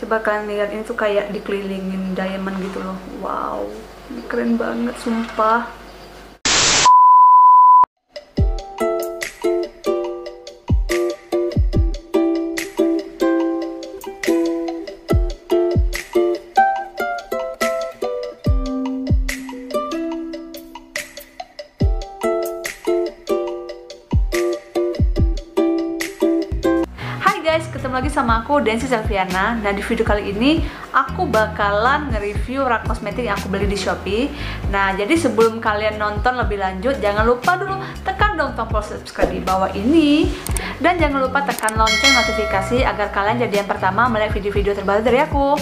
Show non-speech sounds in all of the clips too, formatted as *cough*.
coba kalian lihat ini tuh kayak dikelilingin diamond gitu loh. Wow keren banget sumpah guys, ketemu lagi sama aku Densi Selviana. Nah di video kali ini aku bakalan nge-review rak kosmetik yang aku beli di Shopee. Nah jadi sebelum kalian nonton lebih lanjut, jangan lupa dulu tekan dong tombol subscribe di bawah ini dan jangan lupa tekan lonceng notifikasi agar kalian jadi yang pertama melihat video-video terbaru dari aku.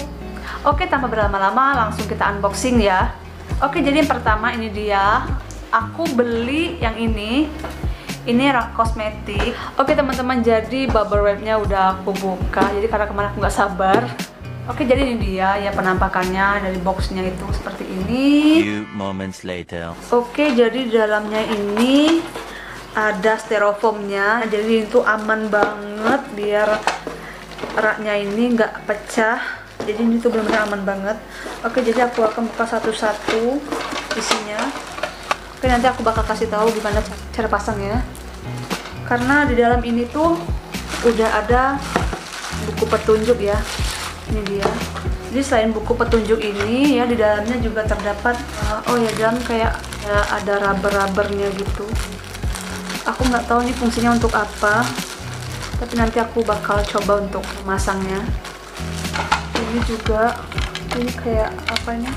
Oke, tanpa berlama-lama langsung kita unboxing ya. Oke, jadi yang pertama ini dia. Aku beli yang ini ini rak kosmetik. Oke teman-teman jadi bubble wrapnya udah aku buka. Jadi karena kemarin aku nggak sabar. Oke jadi ini dia ya penampakannya dari boxnya itu seperti ini. Few moments later. oke jadi di dalamnya ini ada styrofoamnya. Jadi itu aman banget biar raknya ini nggak pecah. Jadi ini tuh benar-benar aman banget. Oke jadi aku akan buka satu-satu isinya oke nanti aku bakal kasih tahu gimana ca- cara pasangnya. Karena di dalam ini tuh udah ada buku petunjuk ya. Ini dia. Jadi selain buku petunjuk ini ya di dalamnya juga terdapat uh, oh ya dalam kayak ya, ada rubber-rubbernya gitu. Aku nggak tahu ini fungsinya untuk apa tapi nanti aku bakal coba untuk memasangnya. Ini juga ini kayak apanya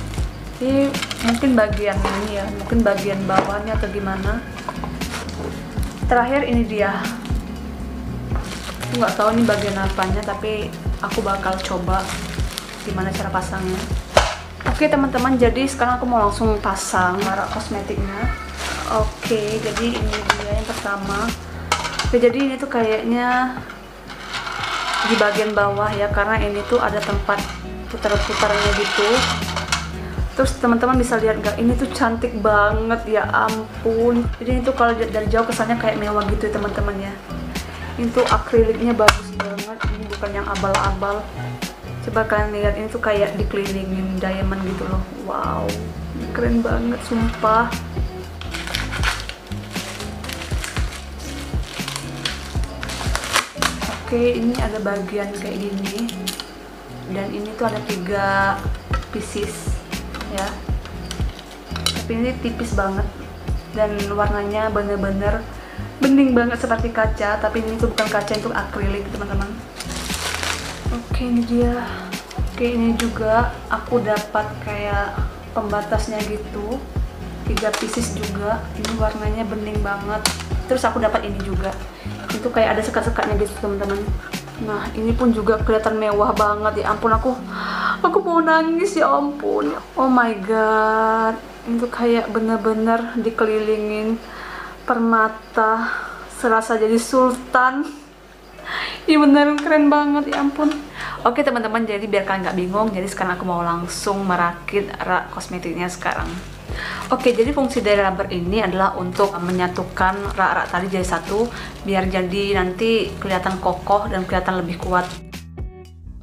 ini mungkin bagian ini ya mungkin bagian bawahnya atau gimana. Terakhir ini dia. Aku nggak tahu ini bagian apanya tapi aku bakal coba gimana cara pasangnya. Oke teman-teman jadi sekarang aku mau langsung pasang merek kosmetiknya. Oke jadi ini dia yang pertama. Oke jadi ini tuh kayaknya di bagian bawah ya karena ini tuh ada tempat putar-putarnya gitu terus teman-teman bisa lihat nggak? Ini tuh cantik banget ya ampun. Jadi itu kalau dari jauh kesannya kayak mewah gitu ya teman-teman ya. Itu akriliknya bagus banget. Ini bukan yang abal-abal. Coba kalian lihat ini tuh kayak dikelilingin diamond gitu loh. Wow ini keren banget sumpah. Oke ini ada bagian kayak gini. Dan ini tuh ada tiga pieces ya. Tapi ini tipis banget. Dan warnanya bener-bener bening banget seperti kaca tapi ini tuh bukan kaca itu akrilik teman-teman. Oke ini dia. Oke ini juga aku dapat kayak pembatasnya gitu. Tiga pieces juga. Ini warnanya bening banget. Terus aku dapat ini juga. Itu kayak ada sekat-sekatnya gitu teman-teman. Nah ini pun juga kelihatan mewah banget. Ya ampun aku aku mau nangis? Ya ampun. Oh my god. Itu kayak bener-bener dikelilingin permata. Serasa jadi sultan. *laughs* Ini bener keren banget. Ya ampun. Oke teman-teman jadi biar kalian nggak bingung jadi sekarang aku mau langsung merakit rak kosmetiknya sekarang. Oke, jadi fungsi dari rubber ini adalah untuk menyatukan rak-rak tadi jadi satu, biar jadi nanti kelihatan kokoh dan kelihatan lebih kuat.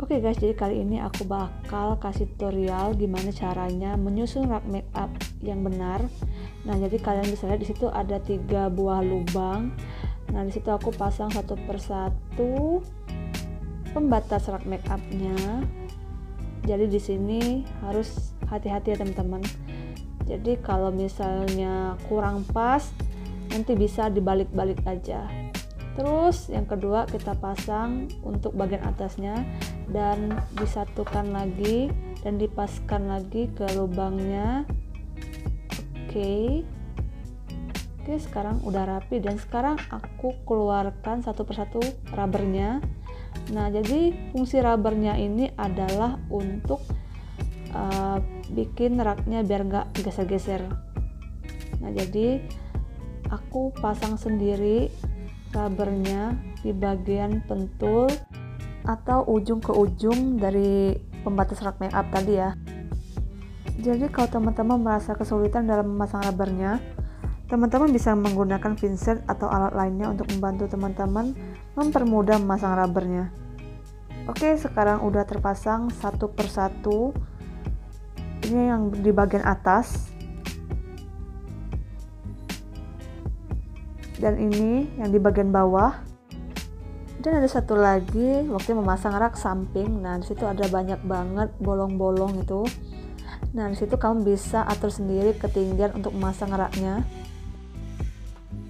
Oke guys, jadi kali ini aku bakal kasih tutorial gimana caranya menyusun rak makeup yang benar. Nah, jadi kalian bisa lihat di situ ada tiga buah lubang. Nah, di situ aku pasang satu persatu pembatas rak makeupnya. Jadi di sini harus hati-hati ya teman-teman jadi kalau misalnya kurang pas nanti bisa dibalik-balik aja terus yang kedua kita pasang untuk bagian atasnya dan disatukan lagi dan dipaskan lagi ke lubangnya. Oke. Oke sekarang udah rapi dan sekarang aku keluarkan satu persatu rubbernya. Nah jadi fungsi rubbernya ini adalah untuk uh, bikin raknya biar nggak geser-geser. Nah jadi aku pasang sendiri rubbernya di bagian pentul atau ujung ke ujung dari pembatas rak makeup tadi ya jadi kalau teman-teman merasa kesulitan dalam memasang rubbernya teman-teman bisa menggunakan Vincent atau alat lainnya untuk membantu teman-teman mempermudah memasang rubbernya Oke, sekarang udah terpasang satu persatu. Ini yang di bagian atas. Dan ini yang di bagian bawah. Dan ada satu lagi waktu memasang rak samping. Nah, di situ ada banyak banget bolong-bolong itu. Nah, di situ kamu bisa atur sendiri ketinggian untuk memasang raknya.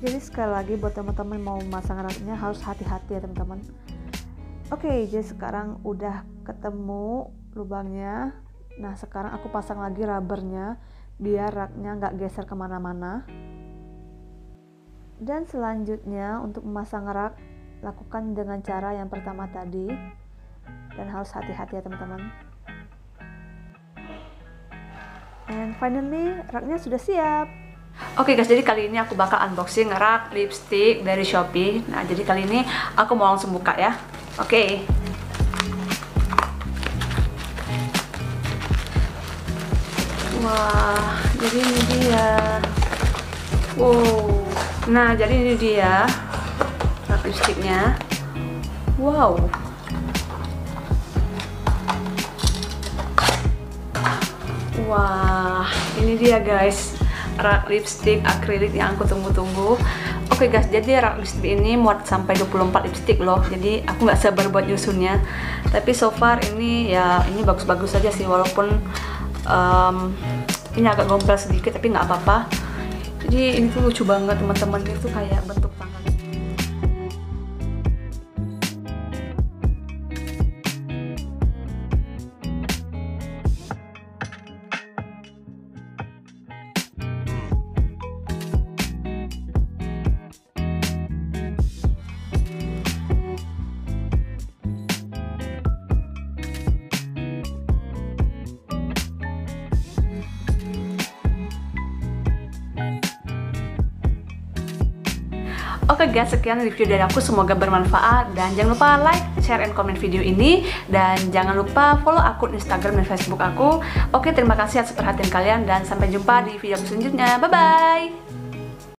Jadi sekali lagi buat teman-teman mau memasang raknya harus hati-hati ya teman-teman Oke, jadi sekarang udah ketemu lubangnya. Nah, sekarang aku pasang lagi rubbernya biar raknya nggak geser ke mana-mana. Dan selanjutnya untuk memasang rak, lakukan dengan cara yang pertama tadi. Dan harus hati-hati ya teman-teman. And finally, raknya sudah siap. Oke okay guys, jadi kali ini aku bakal unboxing rak lipstick dari Shopee. Nah, jadi kali ini aku mau langsung buka ya. Oke. Okay. Wah, jadi ini dia. Wow. Nah, jadi ini dia lipstiknya. Wow. Wah, ini dia guys rak lipstick akrilik yang aku tunggu-tunggu Oke okay guys, jadi rak lipstick ini muat sampai 24 lipstick loh. Jadi aku nggak sabar buat nyusunnya. Tapi so far ini ya ini bagus-bagus saja sih walaupun um, ini agak gompel sedikit tapi nggak apa-apa. Jadi ini tuh lucu banget teman-teman itu kayak Oke okay guys, sekian review dari aku. Semoga bermanfaat. Dan jangan lupa like, share, and comment video ini. Dan jangan lupa follow akun Instagram dan Facebook aku. Oke, terima kasih atas perhatian kalian. Dan sampai jumpa di video selanjutnya. Bye-bye!